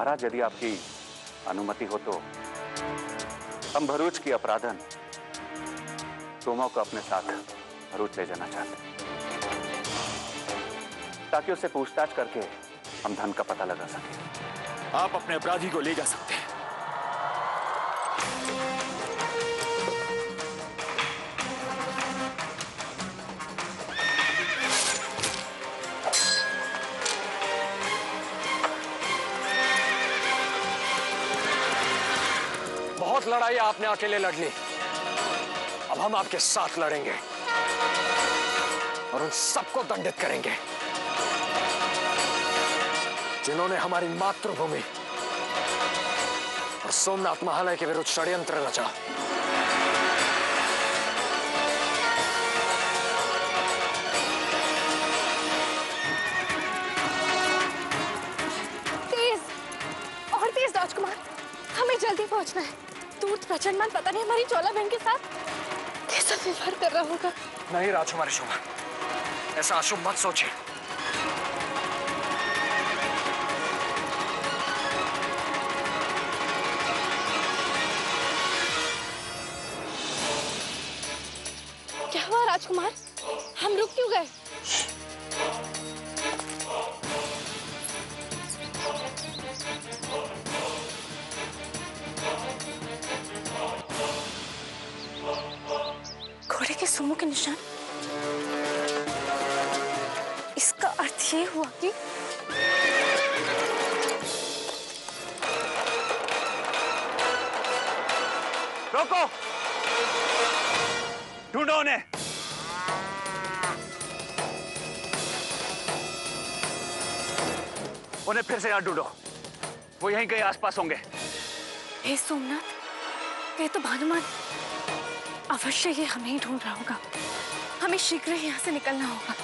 महाराज, यदि आपकी अनुमति हो तो हम भरूच की अपराधन तोमा को अपने साथ भरूच ले जाना चाहते ताकि उसे पूछताछ करके हम धन का पता लगा सके। आप अपने अपराधी को ले जा सकते हैं। लड़ाई आपने अकेले लड़ ली अब हम आपके साथ लड़ेंगे और उन सबको दंडित करेंगे। जिन्होंने हमारी मातृभूमि और सोमनाथ महालय के विरुद्ध षड्यंत्र रचा। तेज और तेज राजकुमार, हमें जल्दी पहुँचना है। दूर प्रचंडमान पता नहीं हमारी चौला बहन के साथ कैसा व्यवहार कर रहा होगा? नहीं राजकुमारी शोभा ऐसा अशुभ मत सोचिए। क्या हुआ राजकुमार? हम रुक क्यों गए? के सुमो के निशान? इसका अर्थ ये हुआ कि रोको। ढूंढो उन्हें। उन्हें फिर से यहाँ ढूंढो। वो यहीं कहीं आसपास होंगे। हे सोमनाथ ये तो भानुमान। अवश्य ही हमें ढूंढ रहा होगा। हमें शीघ्र ही यहाँ से निकलना होगा।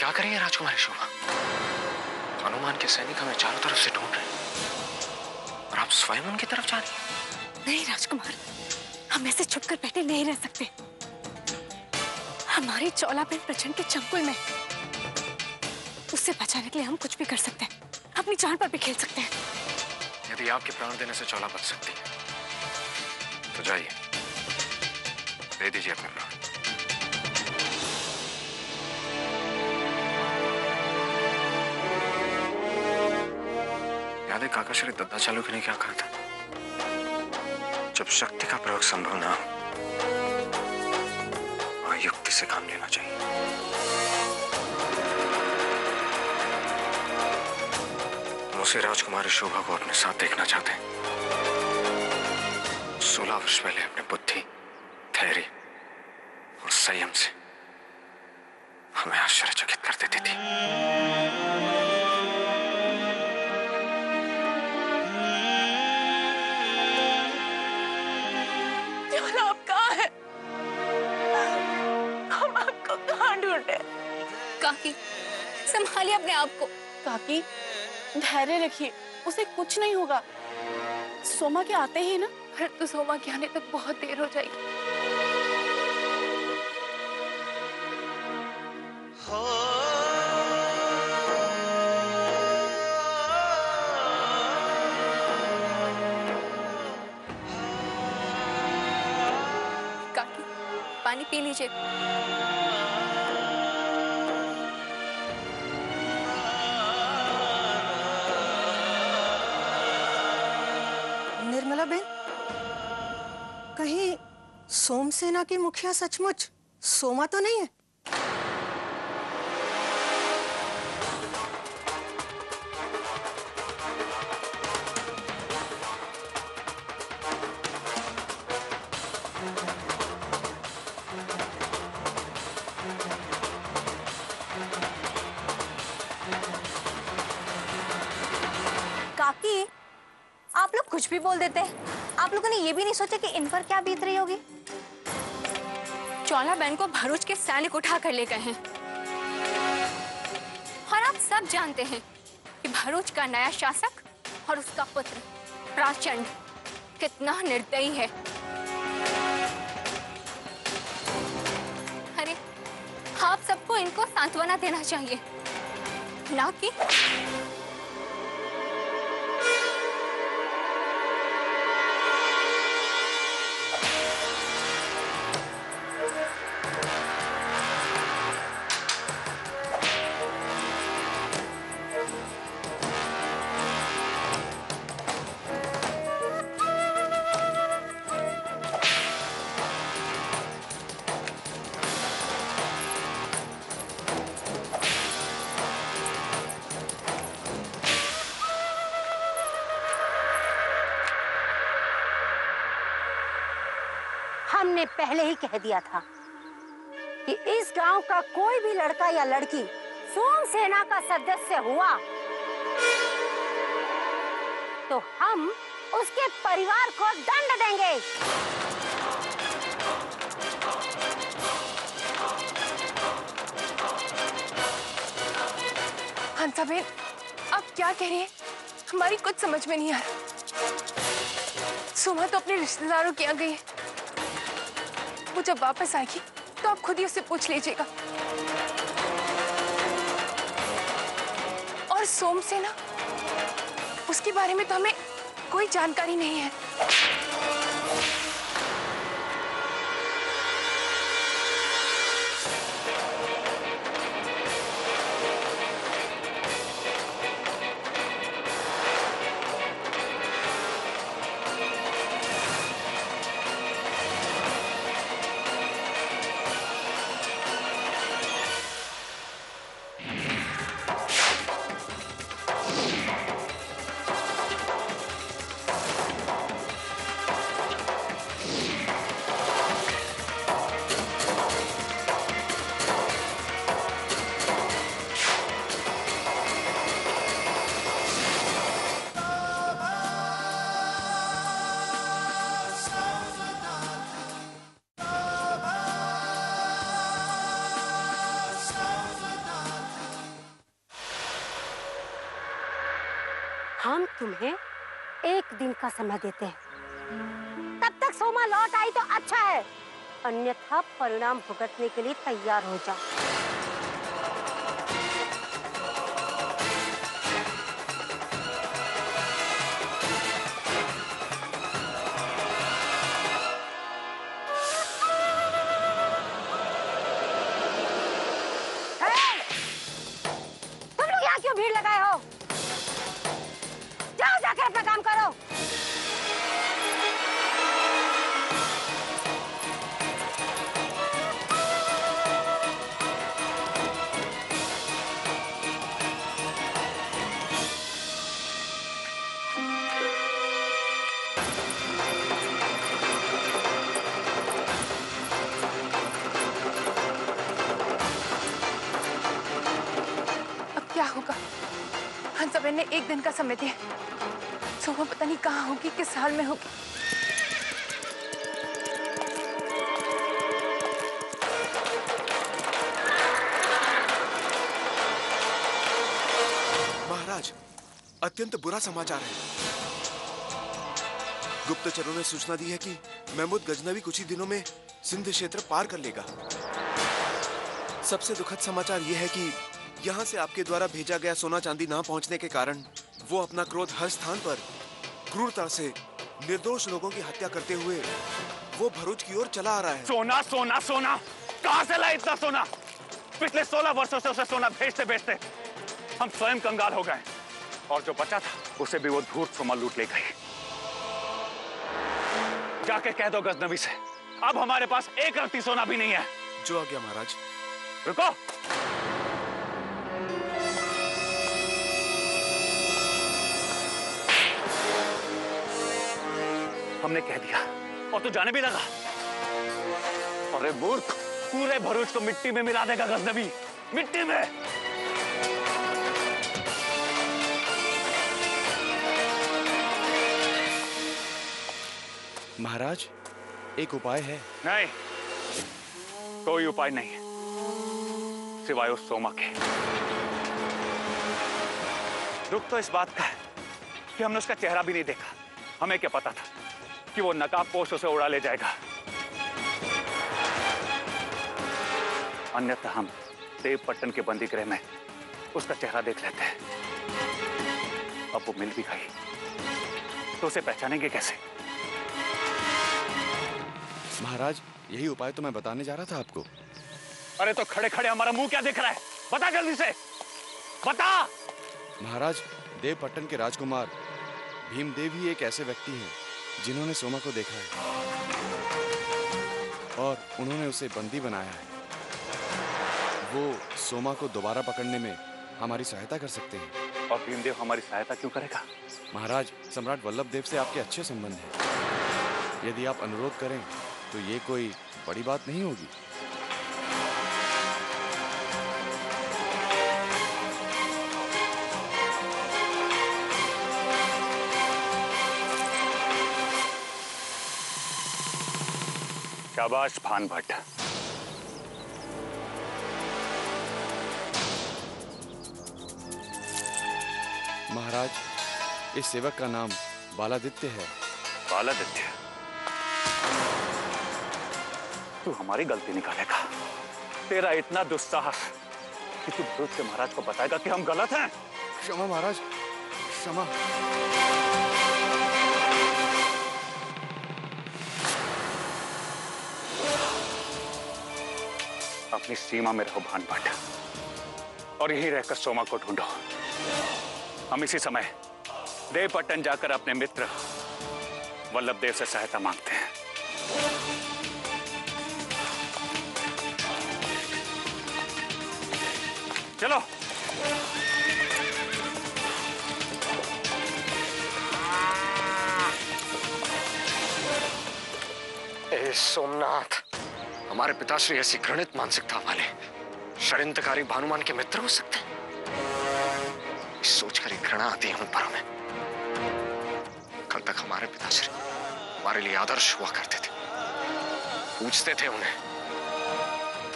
क्या करेंगे राजकुमारी शोभा? हनुमान के सैनिक हमें चारों तरफ़ से ढूंढ रहे हैं। और आप स्वयं उनकी तरफ़ जा रही हैं? नहीं राजकुमार। हम ऐसे छुप कर बैठे नहीं रह सकते। हमारी चौला बहन प्रचंड के चंकुल में उससे बचाने के लिए हम कुछ भी कर सकते हैं। अपनी जान पर भी खेल सकते हैं। यदि आपके प्राण देने से चौला बच सकती है तो जाइए। दे दीजिए अपने प्राण। याद है काका श्री दत्ता चालुक्य ने क्या कहा था? जब शक्ति का प्रयोग संभव ना हो, वहाँ युक्ति से काम लेना चाहिए। हम उसे राजकुमारी शोभा को अपने साथ देखना चाहते हैं। सोलह वर्ष पहले अपने बुद्धि, धैर्य और संयम से कुछ नहीं होगा। सोमा के आते ही ना? फिर तो सोमा के आने तक बहुत देर हो जाएगी। काकी पानी पी लीजिए। मंगला बेन कहीं सोमसेना की मुखिया सचमुच सोमा तो नहीं है? बोल देते आप लोगों ने ये भी नहीं सोचा कि इन पर क्या बीत रही होगी? चौला बहन को भरूच के सैनिक उठा कर ले गए हैं। और आप सब जानते हैं कि भरूच का नया शासक और उसका पुत्र राजचंद कितना निर्दयी है। अरे, आप सबको इनको सांत्वना देना चाहिए। ना कि पहले ही कह दिया था कि इस गाँव का कोई भी लड़का या लड़की सोम सेना का सदस्य हुआ तो हम उसके परिवार को दंड देंगे। हंसा बहन आप क्या कह रही हैं? हमारी कुछ समझ में नहीं आ रहा। सुमा तो अपने रिश्तेदारों के यहाँ गई है। वो जब वापस आएगी तो आप खुद ही उसे पूछ लीजिएगा। और सोम से ना, उसके बारे में तो हमें कोई जानकारी नहीं है। समय देते हैं तब तक सोमा लौट आई तो अच्छा है। अन्यथा परिणाम भुगतने के लिए तैयार हो जाओ होगा। हंसबेन ने एक दिन का समय दिया। सुबह पता नहीं कहाँ होगी, किस हाल में होगी। महाराज, अत्यंत बुरा समाचार है। गुप्तचरों ने सूचना दी है कि महमूद गजनवी कुछ ही दिनों में सिंध क्षेत्र पार कर लेगा। सबसे दुखद समाचार यह है कि यहाँ से आपके द्वारा भेजा गया सोना चांदी ना पहुँचने के कारण वो अपना क्रोध हर स्थान पर क्रूरता से निर्दोष लोगों की हत्या करते हुए वो भरूच की ओर चला आ रहा है। सोना सोना सोना। कहाँ से लाए इतना सोना? पिछले सोलह वर्षों से उसे सोना भेजते भेजते हम स्वयं कंगाल हो गए और जो बचा था उसे भी वो धूर्त सोमा लूट ले गई जाके कह दो गजनवी से अब हमारे पास एक रत्ती सोना भी नहीं है। जो आ गया महाराज। रुको। हमने कह दिया। और तू जाने भी लगा। अरे मूर्ख। पूरे भरूच को मिट्टी में मिला देगा गजनबी। मिट्टी में। महाराज एक उपाय है। नहीं कोई उपाय नहीं है। सिवाय उस सोमा के। दुख तो इस बात का है कि हमने उसका चेहरा भी नहीं देखा। हमें क्या पता था? कि वो नकाब पोष उसे उड़ा ले जाएगा। अन्यथा हम देवपट्टन के बंदी गृह में उसका चेहरा देख लेते हैं। अब वो मिल भी गई। तो उसे पहचानेंगे कैसे? महाराज यही उपाय तो मैं बताने जा रहा था आपको। अरे तो खड़े खड़े हमारा मुँह क्या दिख रहा है? बता जल्दी से। बता! महाराज देवपट्टन के राजकुमार भीमदेव ही एक ऐसे व्यक्ति हैं। जिन्होंने सोमा को देखा है। और उन्होंने उसे बंदी बनाया है। वो सोमा को दोबारा पकड़ने में हमारी सहायता कर सकते हैं। और भीमदेव हमारी सहायता क्यों करेगा? महाराज सम्राट वल्लभ देव से आपके अच्छे संबंध हैं। यदि आप अनुरोध करें तो ये कोई बड़ी बात नहीं होगी। शाबाश भान भट्ट। महाराज इस सेवक का नाम बालादित्य है। बालादित्य? तू हमारी गलती निकालेगा। तेरा इतना दुस्साहस कि तू भरूच के महाराज को बताएगा कि हम गलत हैं। क्षमा महाराज क्षमा। अपनी सीमा में रहो, भान भट्ट और यहीं रहकर सोमा को ढूंढो। हम इसी समय देवपट्टन जाकर अपने मित्र वल्लभ देव से सहायता मांगते हैं। चलो। ए, सोमनाथ हमारे पिताश्री ऐसी घृणित मानसिकता वाले षड्यंत्रकारी भानुमान के मित्र हो सकते हैं। सोचकर ही घृणा आती है उन पर हमें कल तक हमारे पिताश्री हमारे लिए आदर्श हुआ करते थे। पूछते थे उन्हें।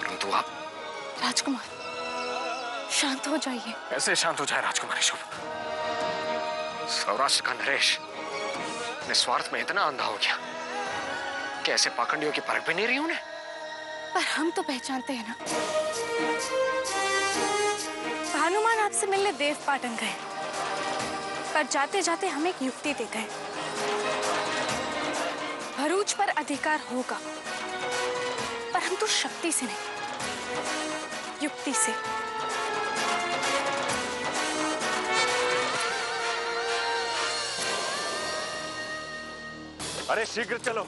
परंतु आप राजकुमार शांत हो जाइए। कैसे शांत हो जाए राजकुमारी शुभ। सौराष्ट्र का नरेश निस्वार्थ में इतना अंधा हो गया। कि ऐसे पाखंडियों की परख भी नहीं रही उन्हें? पर हम तो पहचानते हैं ना। भानुमान आपसे मिलने देव पाटन गए। पर जाते जाते हम एक युक्ति दे गए भरूच पर अधिकार होगा, पर हम तो शक्ति से नहीं, युक्ति से। अरे शीघ्र चलो।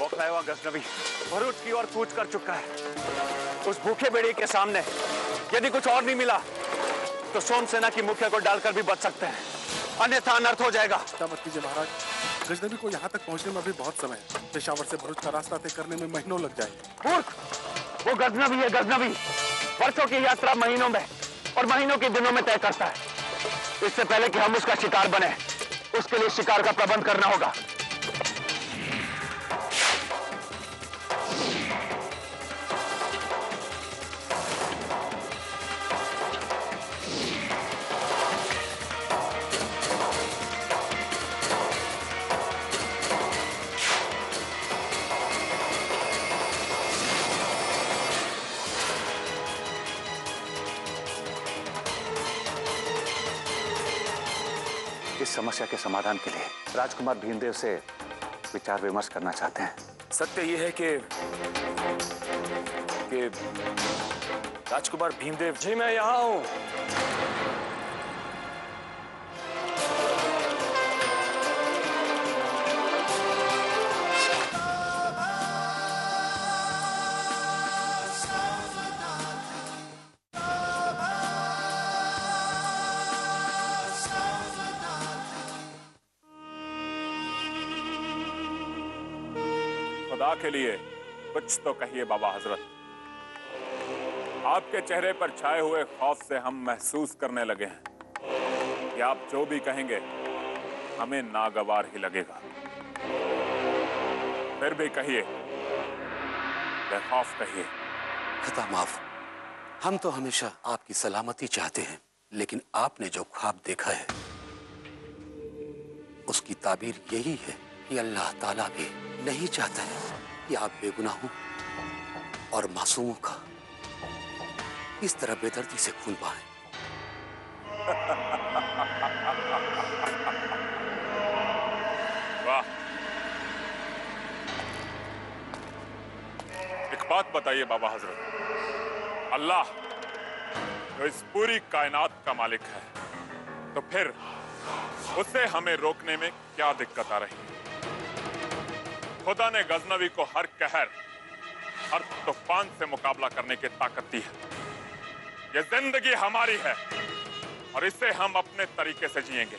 बौखलाया हुआ गजनबी। भरूच की ओर कूच कर चुका है। उस भूखे बेड़ी के सामने यदि कुछ और नहीं मिला तो सोम सेना की मुखिया को डालकर भी बच सकते हैं। अन्यथा अनर्थ हो जाएगा। मत कीजिए महाराज। गजनबी को यहाँ तक पहुँचने में अभी बहुत समय है। पेशावर से भरूच का रास्ता तय करने में महीनों लग जाएँगे। मूर्ख! वो गजनबी है गजनबी। वर्षों की यात्रा महीनों में और महीनों के दिनों में तय करता है। इससे पहले कि हम उसका शिकार बने उसके लिए शिकार का प्रबंध करना होगा। समस्या के समाधान के लिए राजकुमार भीमदेव से विचार विमर्श करना चाहते हैं। सत्य ये है कि कि राजकुमार भीमदेव जी मैं यहाँ हूँ। के लिए कुछ तो कहिए बाबा हज़रत। आपके चेहरे पर छाए हुए खौफ से हम महसूस करने लगे हैं कि आप जो भी कहेंगे, हमें नागवार ही लगेगा। फिर भी कहिए बेखौफ कहिए। खता माफ़। हम तो हमेशा आपकी सलामती चाहते हैं, लेकिन आपने जो ख्वाब देखा है, उसकी ताबीर यही है कि अल्लाह ताला भी नहीं चाहता है। कि आप बेगुनाहों और मासूमों का इस तरह बेदर्दी से खून पाए वाह। एक बात बताइए बाबा हज़रत। अल्लाह जो इस पूरी कायनात का मालिक है तो फिर उसे हमें रोकने में क्या दिक्कत आ रही है? खुदा ने गजनवी को हर कहर, हर तूफ़ान से मुकाबला करने की ताकत दी है। ये ज़िंदगी हमारी है और इसे हम अपने तरीके से जिएँगे।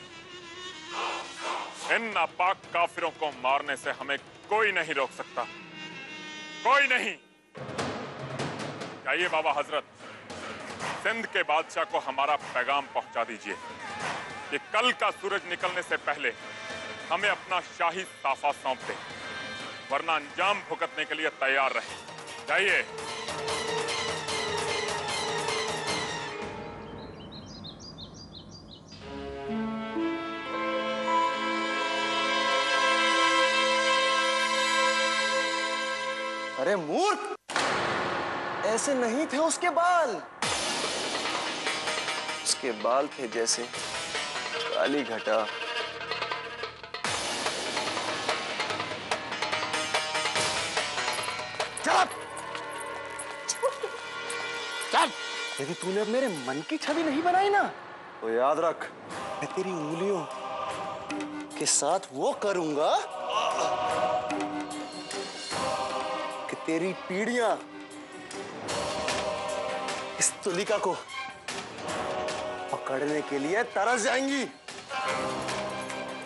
इन नापाक काफिरों को मारने से हमें कोई नहीं रोक सकता। कोई नहीं। जाइए बाबा हज़रत, सिंध के बादशाह को हमारा पैगाम पहुँचा दीजिए कि कल का सूरज निकलने से पहले हमें अपना शाही साफा सौंप दे। वरना अंजाम भुगतने के लिए तैयार रहे। जाइए। अरे, मूर्ख! ऐसे नहीं थे उसके बाल। उसके बाल थे जैसे काली घटा। यदि तूने अब मेरे मन की छवि नहीं बनाई ना? तो याद रख। मैं तेरी उंगलियों के साथ वो करूँगा कि तेरी पीढ़ियाँ इस तुलिका को पकड़ने के लिए तरस जाएँगी।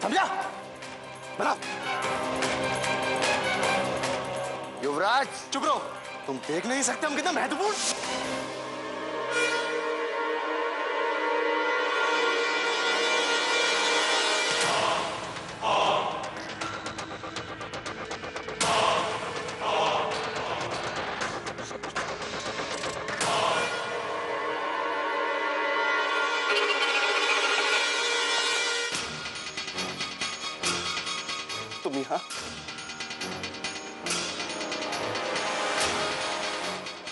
समझा? बना। युवराज चुप रहो। तुम देख नहीं सकते हम कितना महत्वपूर्ण। तुम हा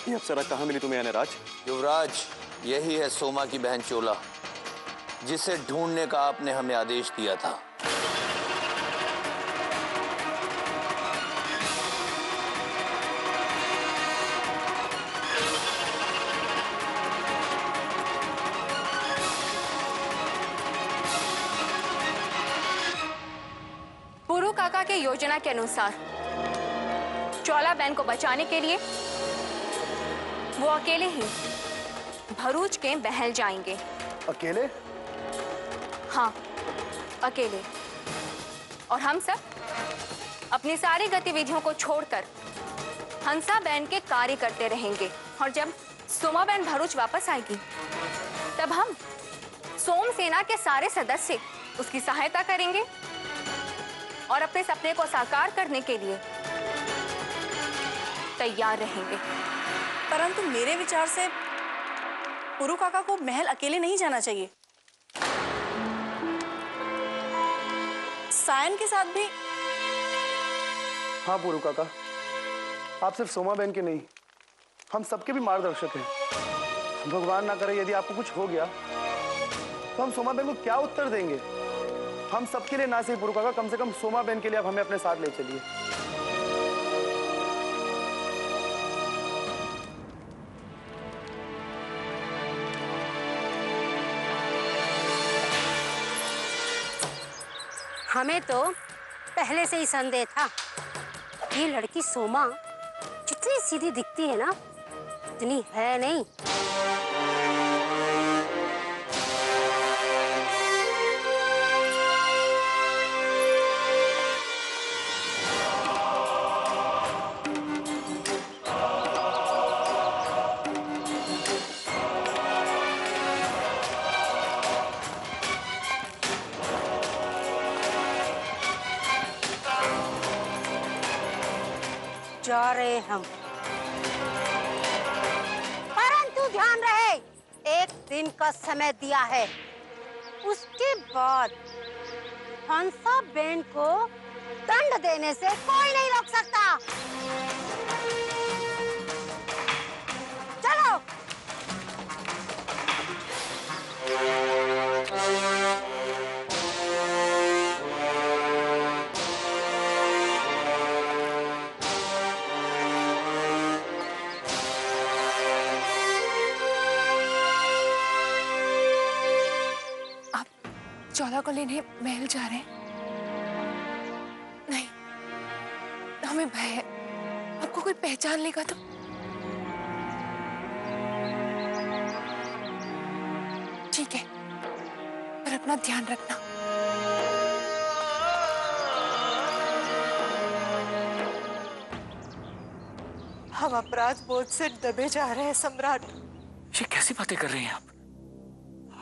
ये अप्सरा कहाँ मिली तुम्हें अनराज युवराज, यही है सोमा की बहन चोला, जिसे ढूँढने का आपने हमें आदेश दिया था। योजना के अनुसार चौला बहन को बचाने के लिए वो अकेले ही भरूच के बहल जाएँगे। अकेले? हाँ अकेले। और हम सब अपनी सारी गतिविधियों को छोड़कर हंसा बहन के कार्य करते रहेंगे। और जब सोमा बहन भरूच वापस आएगी तब हम सोम सेना के सारे सदस्य उसकी सहायता करेंगे। और अपने सपने को साकार करने के लिए तैयार रहेंगे। परंतु मेरे विचार से पुरु काका को महल अकेले नहीं जाना चाहिए। सायन के साथ भी हाँ पुरु काका। आप सिर्फ़ सोमा बहन के नहीं, हम सबके भी मार्गदर्शक हैं। भगवान ना करे यदि आपको कुछ हो गया तो हम सोमा बहन को क्या उत्तर देंगे? हम सबके लिए ना सही पूरू काका कम से कम सोमा बहन के लिए आप हमें अपने साथ ले चलिए। हमें तो पहले से ही संदेह था ये लड़की सोमा जितनी सीधी दिखती है ना, उतनी है नहीं। दिया है। उसके बाद हंसा बेन को दंड देने से कोई नहीं रोक सकता। को लेने महल जा रहे हैं। नहीं, हमें भय है। आपको कोई पहचान लेगा तो? ठीक है, पर अपना ध्यान रखना। हम अपराध बोध से दबे जा रहे हैं, सम्राट। ये कैसी बातें कर रही हैं आप?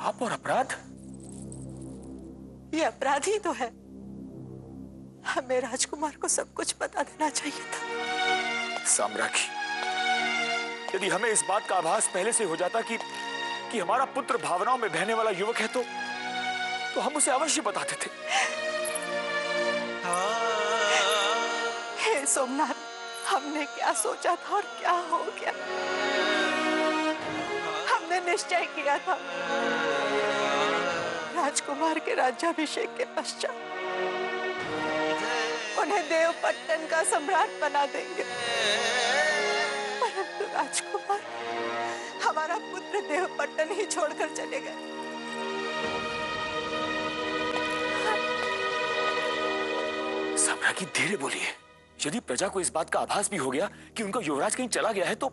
आप और अपराध? ये अपराध तो है। हमें राजकुमार को सब कुछ बता देना चाहिए था। साम्राज्ञी यदि हमें इस बात का आभास पहले से हो जाता कि कि हमारा पुत्र भावनाओं में बहने वाला युवक है तो तो हम उसे अवश्य बताते थे। हे सोमनाथ हमने क्या सोचा था और क्या हो गया? हमने निश्चय किया था। राजकुमार के राज्याभिषेक के पश्चात उन्हें देवपट्टन का सम्राट बना देंगे। परंतु राजकुमार हमारा पुत्र देवपट्टन ही छोड़कर चले गए। साम्राज्ञी धीरे बोलिए। यदि प्रजा को इस बात का आभास भी हो गया कि उनका युवराज कहीं चला गया है तो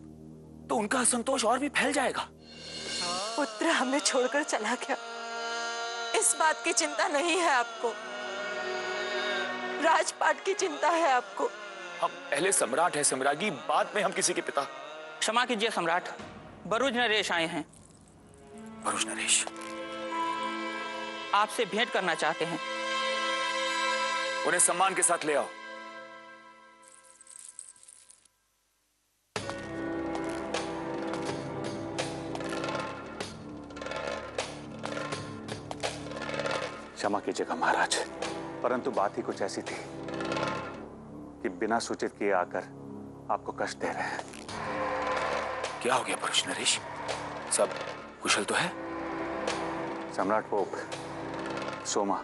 तो उनका असंतोष और भी फैल जाएगा। पुत्र हमें छोड़कर चला गया। इस बात की चिंता नहीं है आपको। राजपाट की चिंता है आपको। हम पहले सम्राट है सम्राजी बाद में हम किसी के पिता। क्षमा कीजिए सम्राट बरुज नरेश आए हैं। बरुज नरेश। आपसे भेंट करना चाहते हैं। उन्हें सम्मान के साथ ले आओ। क्षमा कीजिएगा महाराज परंतु बात ही कुछ ऐसी थी कि बिना सूचित किए आकर आपको कष्ट दे रहे हैं। क्या हो गया पुरुष नरेश? सब कुशल तो है? सम्राट पोप सोमा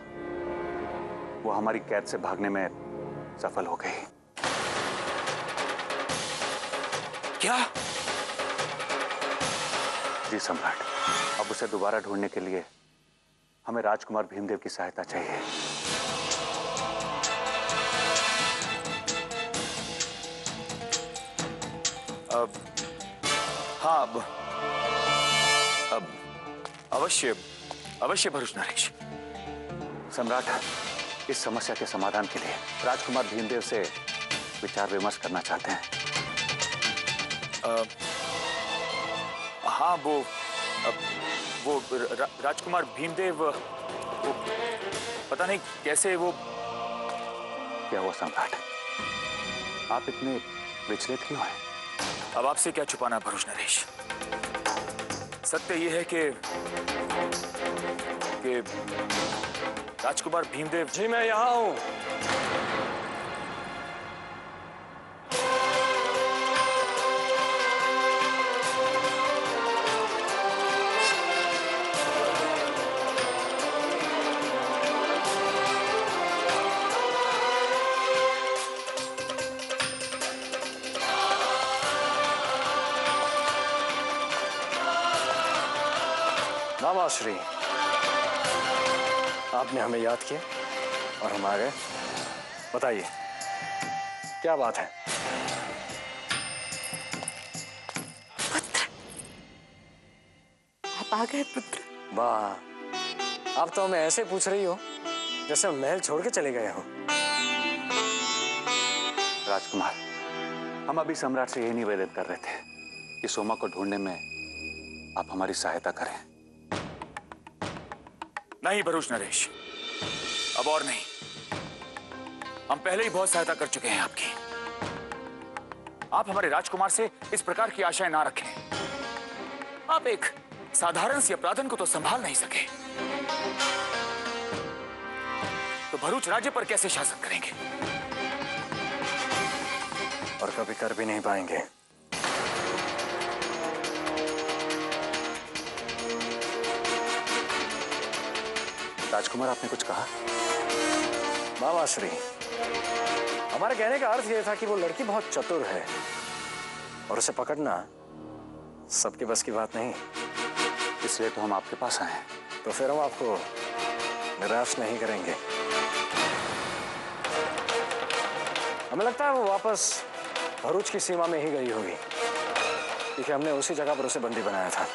वो हमारी कैद से भागने में सफल हो गई। क्या? जी सम्राट अब उसे दोबारा ढूँढने के लिए हमें राजकुमार भीमदेव की सहायता चाहिए। अब हाँ अब अब अवश्य अवश्य भरुच नरेश। सम्राट इस समस्या के समाधान के लिए राजकुमार भीमदेव से विचार विमर्श करना चाहते हैं। अ, हाँ वो वो रा, राजकुमार भीमदेव वो पता नहीं कैसे वो क्या हुआ सम्राट? आप इतने विचलित क्यों हैं? अब आपसे क्या छुपाना भरूच नरेश? सत्य ये है कि कि राजकुमार भीमदेव जी मैं यहाँ हूँ। नामाश्री आपने हमें याद किया? और हम आ गए। बताइए क्या बात है? पुत्र। आप आ गए पुत्र। वाह। आप तो हमें ऐसे पूछ रही हो जैसे हम महल छोड़ के चले गए हो। राजकुमार हम अभी सम्राट से यही निवेदन कर रहे थे कि सोमा को ढूँढने में आप हमारी सहायता करें। नहीं भरूच नरेश। अब और नहीं। हम पहले ही बहुत सहायता कर चुके हैं आपकी। आप हमारे राजकुमार से इस प्रकार की आशाएँ ना रखें। आप एक साधारण सी अपराधन को तो संभाल नहीं सके। तो भरूच राज्य पर कैसे शासन करेंगे? और कभी कर भी नहीं पाएँगे। राजकुमार, आपने कुछ कहा? मामा श्री, हमारे कहने का अर्थ यह था कि वो लड़की बहुत चतुर है और उसे पकड़ना सबके बस की बात नहीं। इसलिए तो हम आपके पास आए तो फिर हम आपको निराश नहीं करेंगे। हमें लगता है वो वापस भरूच की सीमा में ही गई होगी, क्योंकि हमने उसी जगह पर उसे बंदी बनाया था।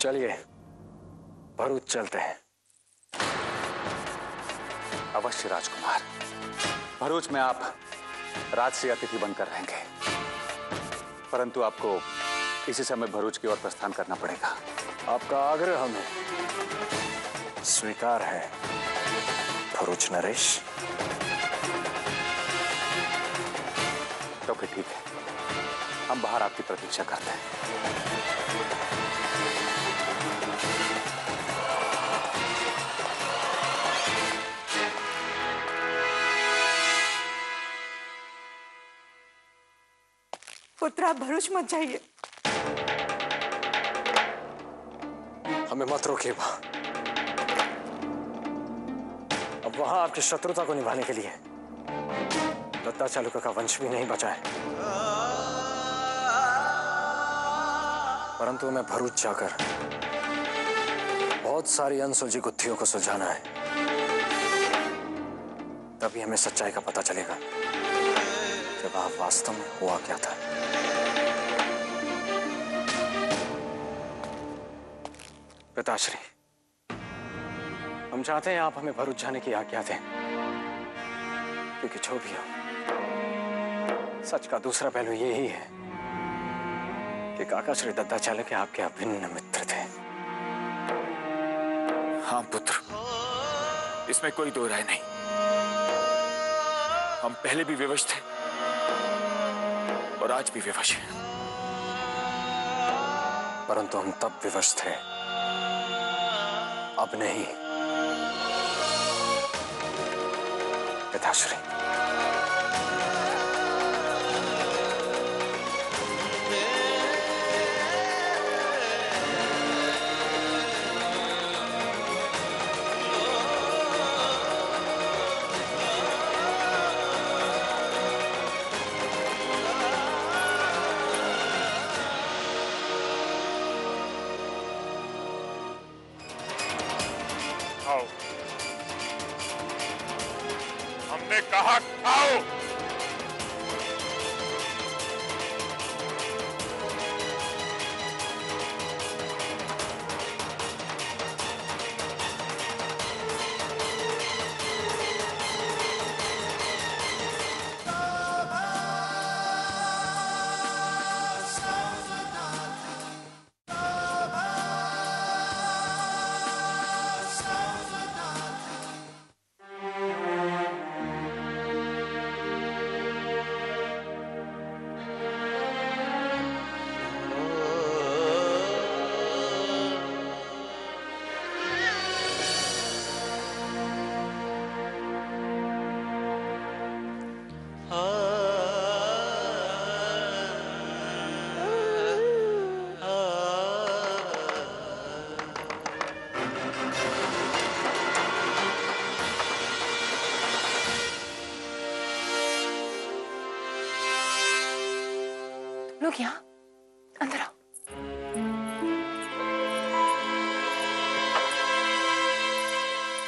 चलिए, भरूच चलते हैं। अवश्य राजकुमार, भरूच में आप राजसी अतिथि बनकर रहेंगे। परंतु आपको इसी समय भरूच की ओर प्रस्थान करना पड़ेगा। आपका आग्रह हमें स्वीकार है, भरूच नरेश। तो फिर ठीक है, हम बाहर आपकी प्रतीक्षा करते हैं। आप भरूच मत जाइए। हमें मत रोकिए माँ अब वहाँ आपकी शत्रुता को निभाने के लिए दत्ता चालुका का वंश भी नहीं बचा है। परंतु हमें भरूच जाकर बहुत सारी अनसुलझी गुत्थियों को सुलझाना है। तभी हमें सच्चाई का पता चलेगा जब आप वास्तव में हुआ क्या था। पिताश्री, हम चाहते हैं आप हमें भरूच जाने की आज्ञा दें, क्योंकि जो भी हो, सच का दूसरा पहलू ये ही है कि काका श्री दत्ताचार्य के आपके अभिन्न मित्र थे। हाँ पुत्र, इसमें कोई दो राय नहीं। हम पहले भी विवश थे और आज भी विवश हैं। परंतु हम तब विवश थे अब नहीं। पिताश्री हमने लोग यहाँ अंदर आओ।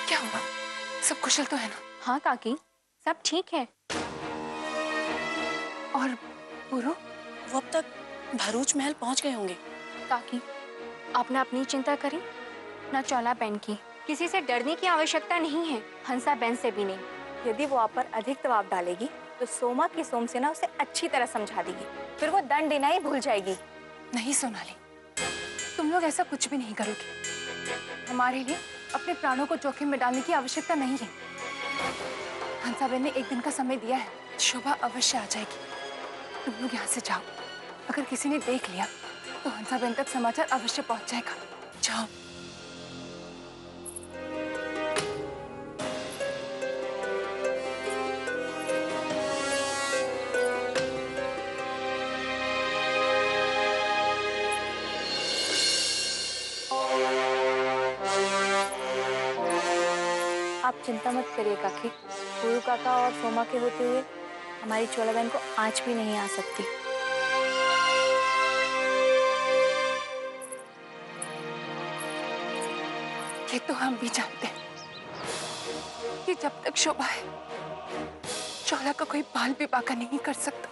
क्या हुआ? सब कुशल तो है ना? हाँ काकी। सब ठीक है। और पुरु? वो अब तक भरूच महल पहुँच गए होंगे। काकी आपने अपनी चिंता करी? ना चौला बहन की। किसी से डरने की आवश्यकता नहीं है। हंसा बहन से भी नहीं। यदि वो आप पर अधिक दबाव डालेगी तो सोमा की सोमसेना उसे अच्छी तरह समझा देगी। फिर वो दंड देना ही भूल जाएगी। नहीं, सोनाली। तुम लोग ऐसा कुछ भी नहीं करोगे। हमारे लिए अपने प्राणों को जोखिम में डालने की आवश्यकता नहीं है। हंसाबेन ने एक दिन का समय दिया है। शोभा अवश्य आ जाएगी। तुम लोग यहाँ से जाओ। अगर किसी ने देख लिया तो हंसाबेन तक समाचार अवश्य पहुँच जाएगा। जाओ। चिंता मत करिए काकी गुरु काका और सोमा के होते हुए हमारी चोला बहन को आज भी नहीं आ सकती। ये तो हम भी जानते हैं कि जब तक शोभा है, चौला का कोई बाल भी बाका नहीं कर सकता।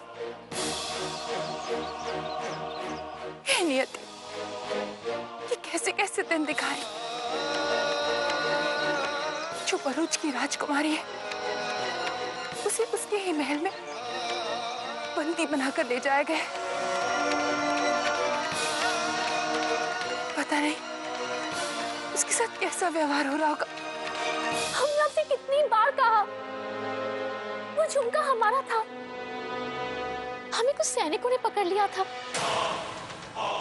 हे नियति, ये कैसे कैसे दिन दिखा दिखाए जो भरूच की राजकुमारी है। उसे उसके ही महल में बंदी बनाकर ले जाया गया। पता नहीं, उसके साथ कैसा व्यवहार हो रहा होगा। हमने आपसे कितनी बार कहा, वो झुमका हमारा था। हमें कुछ सैनिकों ने पकड़ लिया था।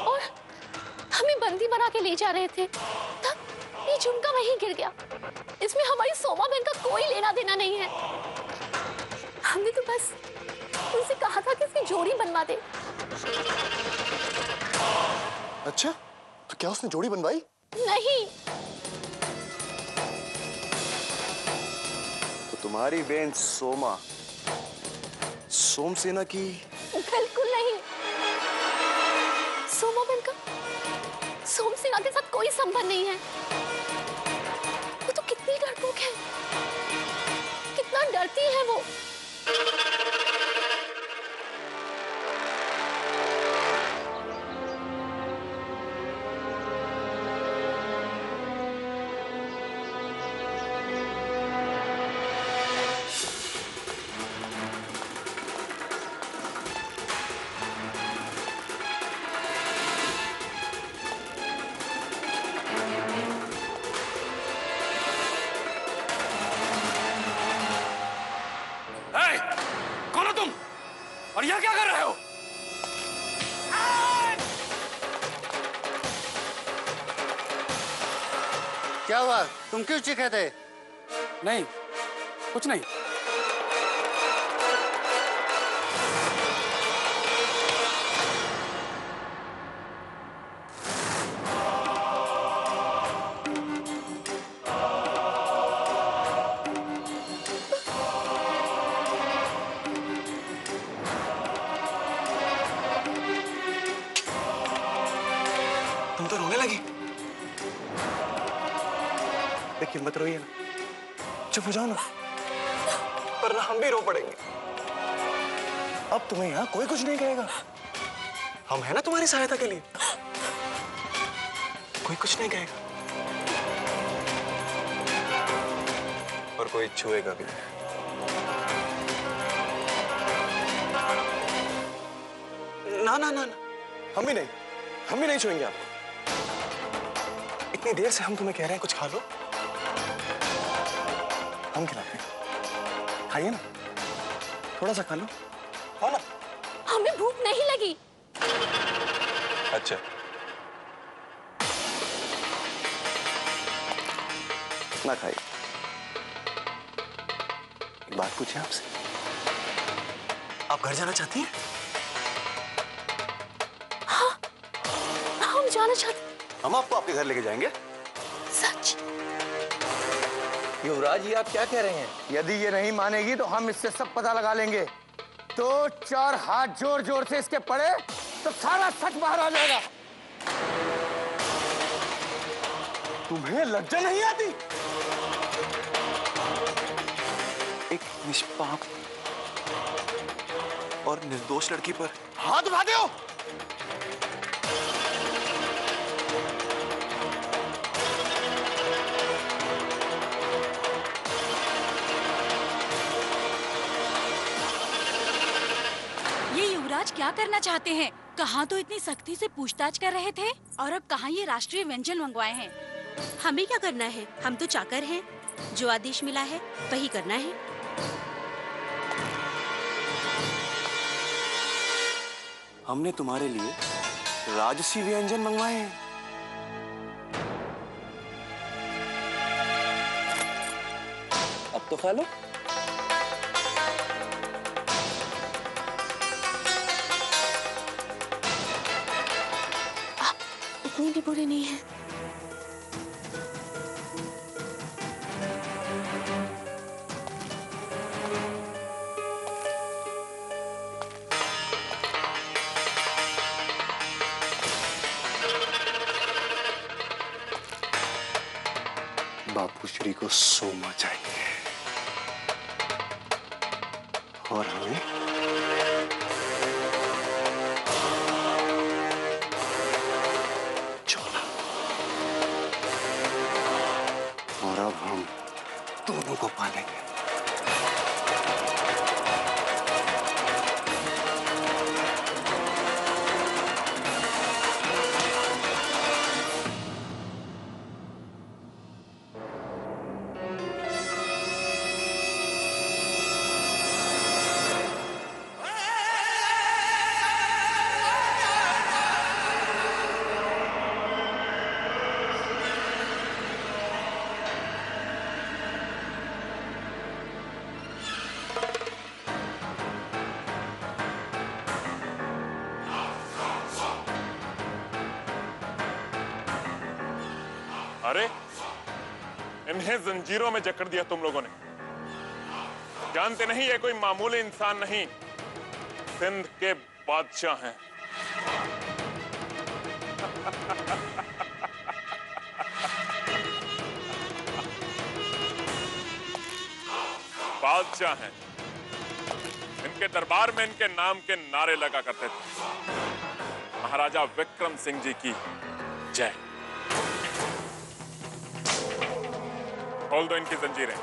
और हमें बंदी बना के ले जा रहे थे। तब ये झुमका वहीं गिर गया। इसमें हमारी सोमा बहन का कोई लेना देना नहीं है। हमने तो बस उनसे कहा था कि इसकी जोड़ी बनवा दे। अच्छा तो क्या उसने जोड़ी बनवाई? नहीं। तो तुम्हारी बहन सोमा सोमसेना की? बिल्कुल नहीं। सोमा बहन का सोम सेना के साथ कोई संबंध नहीं है। डरपोक है। कितना डरती है वो। तुम क्यों चीखे थे? नहीं कुछ नहीं। तुम्हें यहाँ कोई कुछ नहीं कहेगा। हम है ना तुम्हारी सहायता के लिए। कोई कुछ नहीं कहेगा। और कोई छुएगा भी नहीं। ना ना ना ना। हम भी नहीं। हम भी नहीं छुएँगे आपको। इतनी देर से हम तुम्हें कह रहे हैं कुछ खा लो। हम खिलाते हैं। खाइए ना। थोड़ा सा खा लो। हमें भूख नहीं लगी। अच्छा। ना खाइए। एक बात पूछे आपसे। आप घर जाना चाहती हैं? हाँ, हम जाना चाहते हम आपको आपके घर लेके जाएँगे। सच? युवराज ये आप क्या कह रहे हैं? यदि ये नहीं मानेगी तो हम इससे सब पता लगा लेंगे। तो चार हाथ ज़ोर ज़ोर से इसके पड़े तो सारा सच बाहर आ जाएगा। तुम्हें लज्जा नहीं आती? एक निष्पाप और निर्दोष लड़की पर हाथ उठा हो! युवराज क्या करना चाहते हैं? कहाँ तो इतनी सख्ती से पूछताछ कर रहे थे? और अब कहाँ ये राष्ट्रीय व्यंजन मंगवाए हैं? हमें क्या करना है? हम तो चाकर हैं। जो आदेश मिला है वही करना है। हमने तुम्हारे लिए राजसी व्यंजन मंगवाए हैं। अब तो खा लो। इतनी भी बुरे नहीं है इन्हें जंजीरों में जकड़ दिया तुम लोगों ने। जानते नहीं ये कोई मामूली इंसान नहीं। सिंध के बादशाह हैं। बादशाह हैं। इनके दरबार में इनके नाम के नारे लगा करते थे। महाराजा विक्रम सिंह जी की जय। खोल दो इनकी जंजीरें।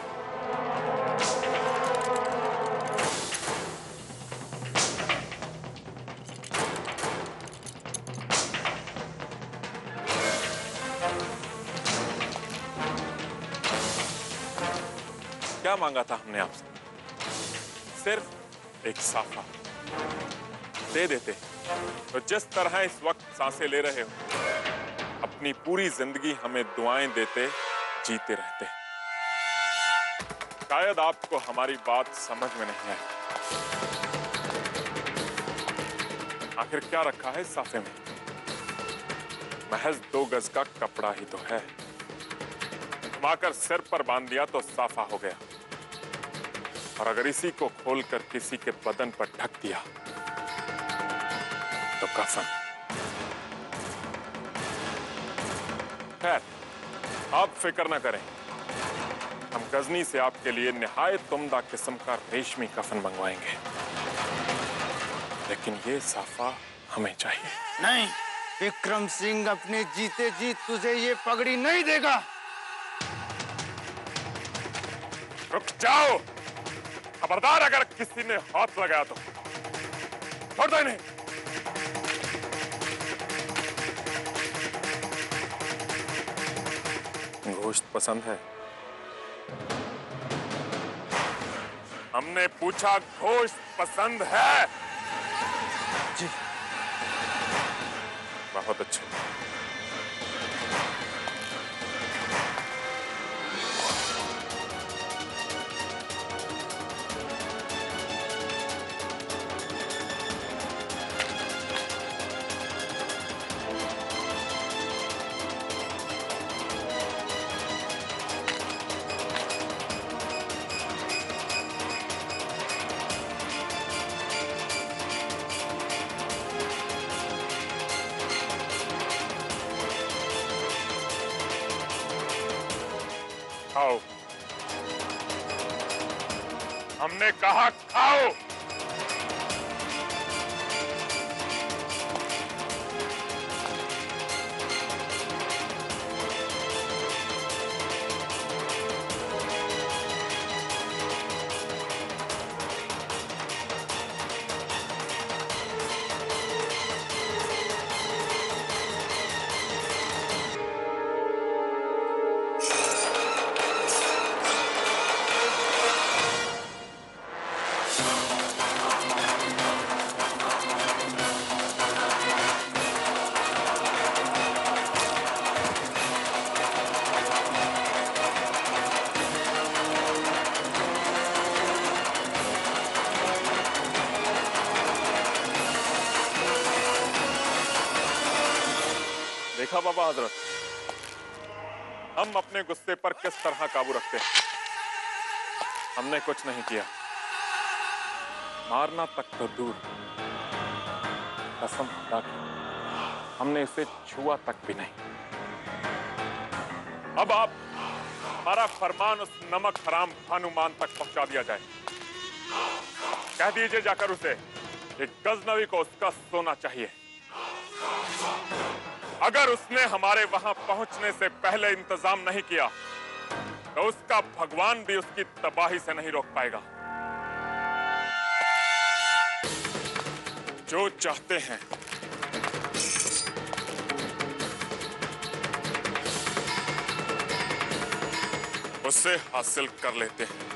क्या मांगा था हमने आपसे? सिर्फ़ एक साफा। दे देते। तो जिस तरह इस वक्त साँसें ले रहे हो, अपनी पूरी ज़िंदगी हमें दुआएँ देते, जीते रहते। शायद आपको हमारी बात समझ में नहीं आई। आखिर क्या रखा है साफे में? महज दो गज का कपड़ा ही तो है। घुमाकर सिर पर बाँध दिया तो साफा हो गया। और अगर इसी को खोलकर किसी के बदन पर ढक दिया तो कफन। खैर, आप फ़िक्र ना करें। गजनी से आपके लिए निहायत उम्दा किस्म का रेशमी कफन मंगवाएँगे। लेकिन ये साफा हमें चाहिए। नहीं विक्रम सिंह अपने जीते जी तुझे ये पगड़ी नहीं देगा। रुक जाओ। खबरदार अगर किसी ने हाथ लगाया तो। छोड़ दो इन्हें। गोश्त पसंद है। हमने पूछा गोश्त पसंद है? जी। बहुत अच्छे। कहा खाओ। बाबा हज़रत हम अपने गुस्से पर किस तरह काबू रखते हैं? हमने कुछ नहीं किया। मारना तक तो दूर। कसम खुदा की। हमने इसे छुआ तक भी नहीं। अब आप हमारा फरमान उस नमक हराम भानुमान तक पहुँचा दिया जाए। कह दीजिए जाकर उसे कि गजनवी को उसका सोना चाहिए। अगर उसने हमारे वहाँ पहुँचने से पहले इंतज़ाम नहीं किया तो उसका भगवान भी उसकी तबाही से नहीं रोक पाएगा। जो चाहते हैं। उसे हासिल कर लेते हैं।